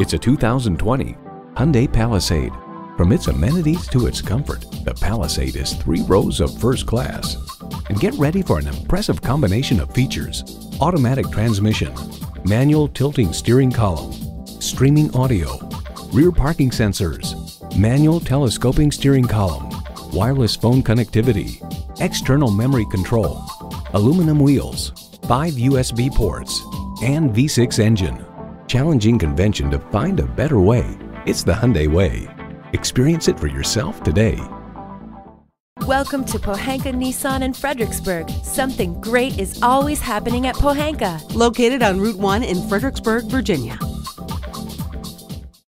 It's a 2020 Hyundai Palisade. From its amenities to its comfort, the Palisade is three rows of first class. And get ready for an impressive combination of features. Automatic transmission, manual tilting steering column, streaming audio, rear parking sensors, manual telescoping steering column, wireless phone connectivity, external memory control, aluminum wheels, five USB ports, and V6 engine. Challenging convention to find a better way. It's the Hyundai way. Experience it for yourself today. Welcome to Pohanka Nissan in Fredericksburg. Something great is always happening at Pohanka. Located on Route 1 in Fredericksburg, Virginia.